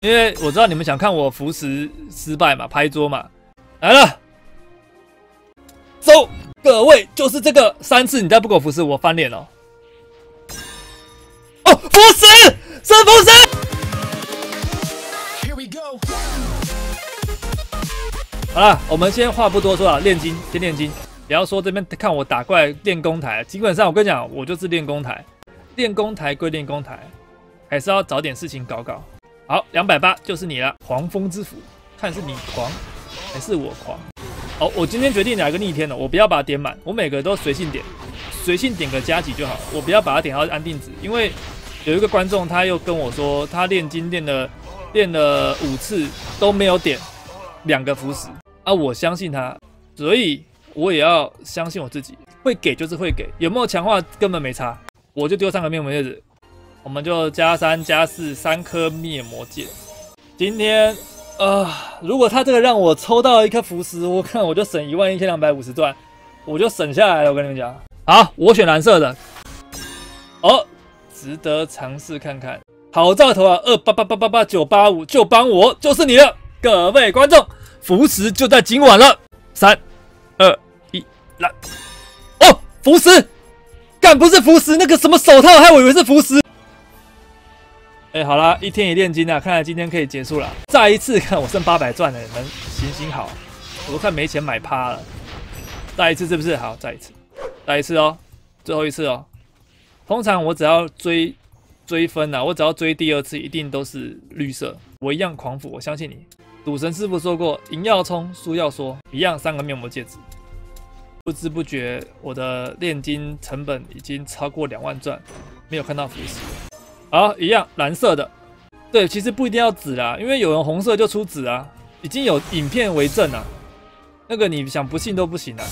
因为我知道你们想看我服食失败嘛，拍桌嘛，来了，走，各位就是这个三次，你再不给我服食，我翻脸了。哦，服食，是服食。好了，我们先话不多说啊，炼金，先炼金。不要说这边看我打怪练功台，基本上我跟你讲，我就是练功台，练功台归练功台，还是要找点事情搞搞。好，两百八就是你了，狂风之斧，看是你狂还是我狂。好，我今天决定来个逆天了，我不要把它点满，我每个都随性点，随性点个加几就好，我不要把它点到安定值，因为有一个观众他又跟我说，他练金练了练了五次都没有点两个符石。啊，我相信他，所以我也要相信我自己，会给就是会给，有没有强化根本没差，我就丢三个灭魔戒指，我们就加三加四三颗灭魔戒。今天，呃，如果他这个让我抽到一颗符石，我看我就省一万一千两百五十钻，我就省下来了。我跟你们讲，好，我选蓝色的，哦，值得尝试看看。好兆头啊，二八八八八八九八五就帮我，就是你了，各位观众。福石就在今晚了，三、二、一，来！哦，福石，干不是福石，那个什么手套，还以为是福石。哎，好啦，一天一炼金啊，看来今天可以结束了。再一次看，我剩八百钻了，你们行行好，我都快没钱买趴了。再一次是不是？好，再一次，再一次哦，最后一次哦。通常我只要追追分啊，我只要追第二次，一定都是绿色。我一样狂斧，我相信你。赌神师傅说过：“赢要冲，输要说。”一样，三个面膜戒指。不知不觉，我的炼金成本已经超过两万钻，没有看到腐蚀。好，一样蓝色的。对，其实不一定要紫啦，因为有人红色就出紫啊，已经有影片为证啊。那个你想不信都不行啊！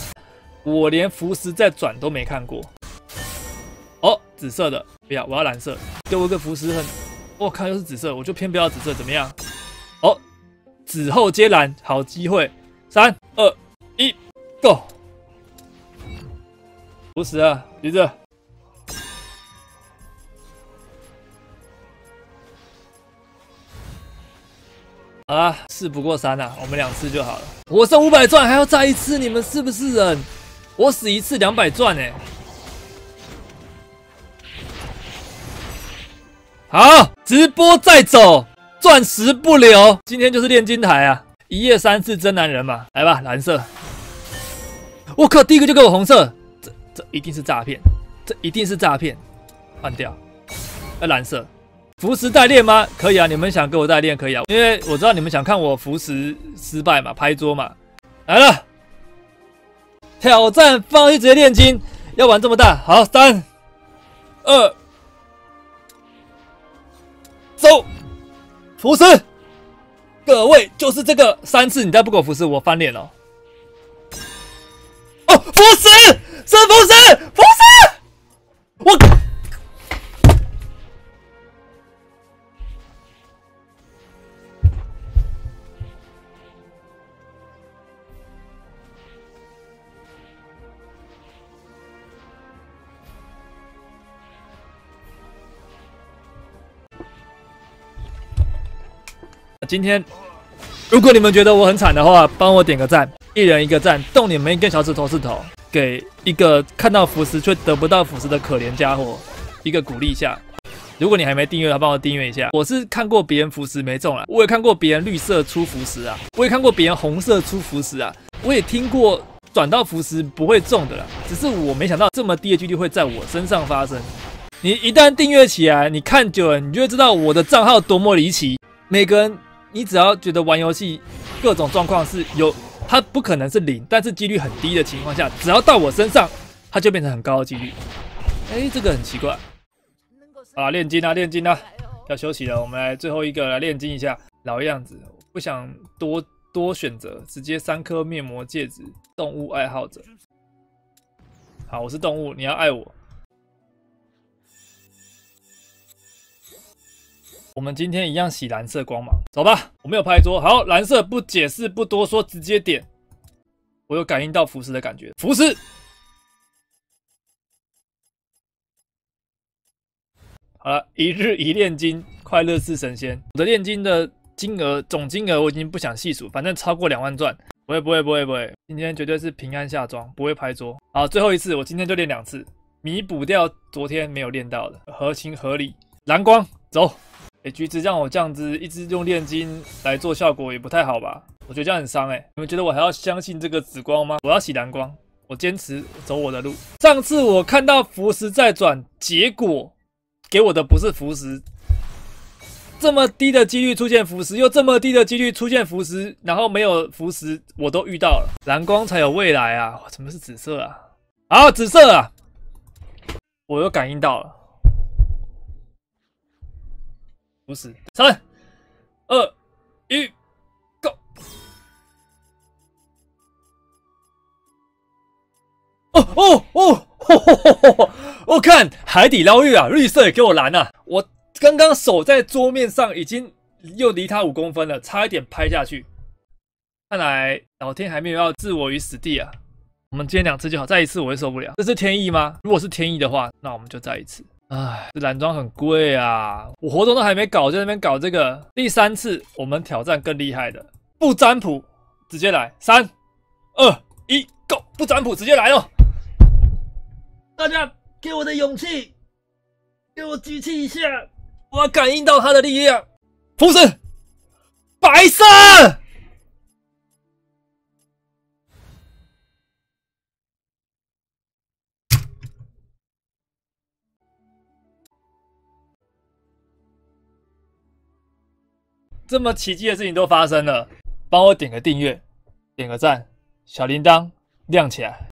我连符石再转都没看过。哦，紫色的，不要，我要蓝色。给我一个符石很，我靠，又是紫色，我就偏不要紫色，怎么样？哦。紫后接蓝，好机会！三二一，Go！不死啊，橘子！啊，事不过三啊，我们两次就好了。我剩五百钻，还要再一次，你们是不是人？我死一次两百钻哎！好，直播再走。钻石不留，今天就是炼金台啊！一夜三次真男人嘛，来吧，蓝色。我靠，第一个就给我红色，这这一定是诈骗，这一定是诈骗，换掉。呃，蓝色，服食代练吗？可以啊，你们想给我代练可以啊，因为我知道你们想看我服食失败嘛，拍桌嘛。来了，挑战放一直接炼金，要玩这么大，好，三二走。服食，各位就是这个三次，你再不给我服食，我翻脸了。哦，服食，是服食，今天，如果你们觉得我很惨的话，帮我点个赞，一人一个赞，动你们一根小指头指头，给一个看到腐蚀却得不到腐蚀的可怜家伙一个鼓励一下。如果你还没订阅，的，帮我订阅一下。我是看过别人腐蚀没中了，我也看过别人绿色出腐蚀啊，我也看过别人红色出腐蚀啊，我也听过转到腐蚀不会中的啦。只是我没想到这么低的几率会在我身上发生。你一旦订阅起来，你看久了，你就会知道我的账号多么离奇。每个人。你只要觉得玩游戏各种状况是有，它不可能是零，但是几率很低的情况下，只要到我身上，它就变成很高的几率。哎，这个很奇怪。啊，炼金啊，炼金啊，要休息了。我们来最后一个来炼金一下，老样子，不想多多选择，直接三颗面膜戒指。动物爱好者，好，我是动物，你要爱我。我们今天一样洗蓝色光芒，走吧。我没有拍桌，好，蓝色不解释不多说，直接点。我有感应到腐蚀的感觉，腐蚀。好了，一日一炼金，快乐似神仙。我的炼金的金额总金额我已经不想细数，反正超过两万钻。不会不会不会不会，今天绝对是平安下庄，不会拍桌。好，最后一次，我今天就练两次，弥补掉昨天没有练到的，合情合理。蓝光走，哎，橘子让我这样子一直用炼金来做效果也不太好吧？我觉得这样很伤哎。你们觉得我还要相信这个紫光吗？我要洗蓝光，我坚持走我的路。上次我看到浮石在转，结果给我的不是浮石。这么低的几率出现浮石，又这么低的几率出现浮石，然后没有浮石，我都遇到了。蓝光才有未来啊！怎么是紫色啊？啊，紫色啊！我又感应到了不是。三、二、一，Go！哦哦哦！我看海底捞月啊，绿色也给我蓝啊！我。刚刚手在桌面上，已经又离他五公分了，差一点拍下去。看来老天还没有要置我于死地啊！我们今天两次就好，再一次我会受不了。这是天意吗？如果是天意的话，那我们就再一次。唉，这蓝装很贵啊！我活动都还没搞，就那边搞这个。第三次我们挑战更厉害的，不占卜，直接来！三、二、一，Go！不占卜，直接来哦！大家给我的勇气，给我举起一下！我要感应到他的力量，浮石，白色，这么奇迹的事情都发生了，帮我点个订阅，点个赞，小铃铛亮起来。